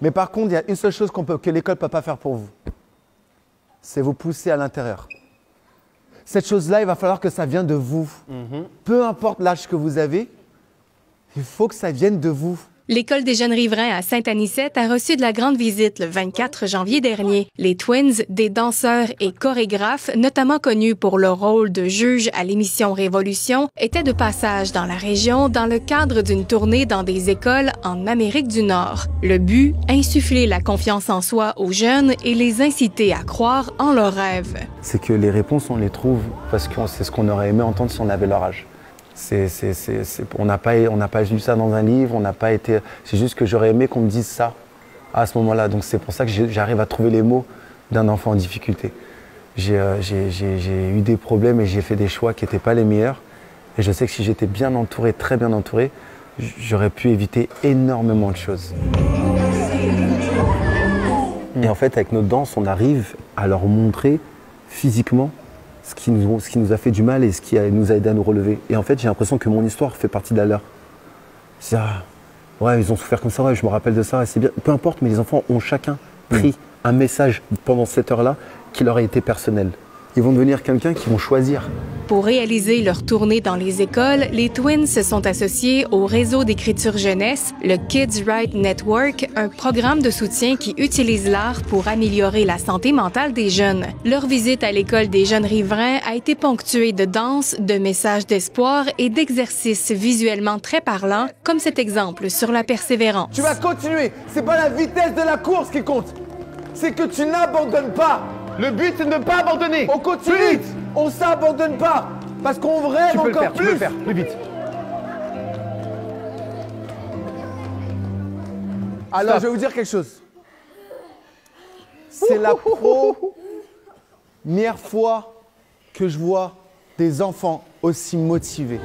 Mais par contre, il y a une seule chose qu'on peut, que l'école ne peut pas faire pour vous. C'est vous pousser à l'intérieur. Cette chose-là, il va falloir que ça vienne de vous. Peu importe l'âge que vous avez, il faut que ça vienne de vous. L'école des jeunes riverains à Sainte-Anicette a reçu de la grande visite le 24 janvier dernier. Les Twins, des danseurs et chorégraphes, notamment connus pour leur rôle de juge à l'émission Révolution, étaient de passage dans la région dans le cadre d'une tournée dans des écoles en Amérique du Nord. Le but, insuffler la confiance en soi aux jeunes et les inciter à croire en leurs rêves. C'est que les réponses, on les trouve parce que c'est ce qu'on aurait aimé entendre si on avait leur âge. On n'a pas, lu ça dans un livre, on n'a pas été. C'est juste que j'aurais aimé qu'on me dise ça à ce moment-là. Donc c'est pour ça que j'arrive à trouver les mots d'un enfant en difficulté. J'ai, euh, eu des problèmes et j'ai fait des choix qui n'étaient pas les meilleurs. Et je sais que si j'étais bien entouré, très bien entouré, j'aurais pu éviter énormément de choses. Et en fait, avec notre danse, on arrive à leur montrer physiquement ce qui nous, qui a fait du mal et ce qui nous a aidé à nous relever. Et en fait, j'ai l'impression que mon histoire fait partie de la leur. Ah, ouais, ils ont souffert comme ça, ouais, je me rappelle de ça, c'est bien. Peu importe, mais les enfants ont chacun pris un message pendant cette heure-là qui leur a été personnel. Ils vont devenir quelqu'un qu'ils vont choisir. Pour réaliser leur tournée dans les écoles, les Twins se sont associés au réseau d'écriture jeunesse, le Kids Right Network, un programme de soutien qui utilise l'art pour améliorer la santé mentale des jeunes. Leur visite à l'école des jeunes riverains a été ponctuée de danse, de messages d'espoir et d'exercices visuellement très parlants, comme cet exemple sur la persévérance. Tu vas continuer. C'est pas la vitesse de la course qui compte. C'est que tu n'abandonnes pas. Le but, c'est de ne pas abandonner. On continue. On s'abandonne pas. Parce qu'on rêve Tu peux le encore tu plus. peux le faire, plus vite. Alors, Stop. je vais vous dire quelque chose. C'est la première fois que je vois des enfants aussi motivés.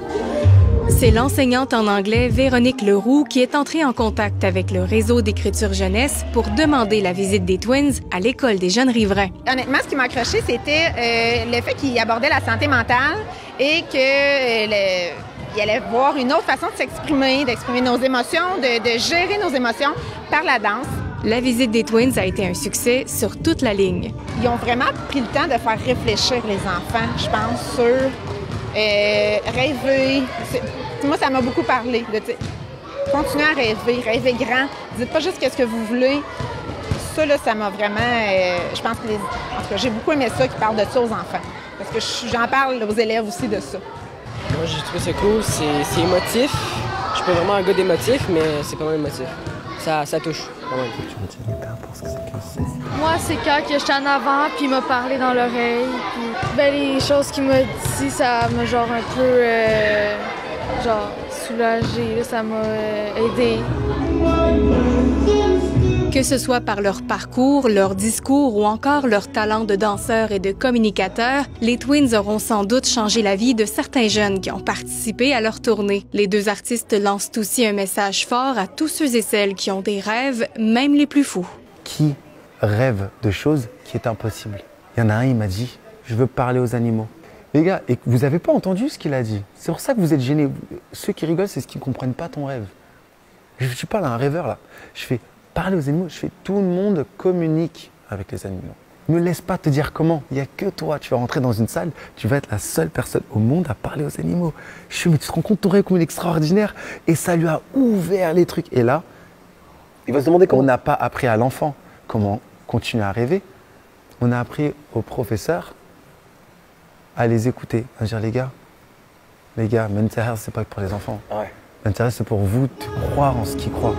C'est l'enseignante en anglais Véronique Leroux qui est entrée en contact avec le réseau d'écriture jeunesse pour demander la visite des Twins à l'école des jeunes riverains. Honnêtement, ce qui m'a accroché, c'était euh, le fait qu'il abordait la santé mentale et qu'il allait voir une autre façon de s'exprimer, d'exprimer nos émotions, de, de gérer nos émotions par la danse. La visite des Twins a été un succès sur toute la ligne. Ils ont vraiment pris le temps de faire réfléchir les enfants, je pense, sur euh, rêver. C'est- Moi, ça m'a beaucoup parlé. De, continuer à rêver, rêver grand. Dites pas juste qu'est-ce que vous voulez. Ça, là, ça m'a vraiment. euh, je pense que les, en tout cas, j'ai beaucoup aimé ça qui parle de ça aux enfants. Parce que je- j'en parle aux élèves aussi de ça. Moi, j'ai trouvé ça cool. C'est c'est émotif. Je suis pas vraiment un gars d'émotif, mais c'est pas mal émotif. Ça, ça touche, quand même. Moi, c'est quand que j'étais en avant, puis il m'a parlé dans l'oreille. Puis, ben, les choses qu'il m'a dit, ça m'a genre un peu, euh, genre, soulagé. là, Ça m'a euh, aidé. Que ce soit par leur parcours, leur discours ou encore leur talent de danseur et de communicateur, les Twins auront sans doute changé la vie de certains jeunes qui ont participé à leur tournée. Les deux artistes lancent aussi un message fort à tous ceux et celles qui ont des rêves, même les plus fous. Qui rêve de choses qui est impossible Il y en a un, il m'a dit Je veux parler aux animaux. Les gars, et vous n'avez pas entendu ce qu'il a dit? C'est pour ça que vous êtes gênés. Ceux qui rigolent, c'est ceux qui ne comprennent pas ton rêve. Je, je parle à un rêveur là. Je fais parler aux animaux. Je fais tout le monde communique avec les animaux. Ne laisse pas te dire comment. Il n'y a que toi. Tu vas rentrer dans une salle, tu vas être la seule personne au monde à parler aux animaux. Je fais, mais tu te rends compte ton rêve comme extraordinaire? Et ça lui a ouvert les trucs. Et là, Il va se demander on comment. n'a pas appris à l'enfant comment continuer à rêver. On a appris aux professeurs à les écouter, à dire les gars, les gars, mental c'est pas que pour les enfants. Ouais. C'est pour vous de croire en ce qu'ils croient.